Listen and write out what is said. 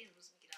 Canadian was going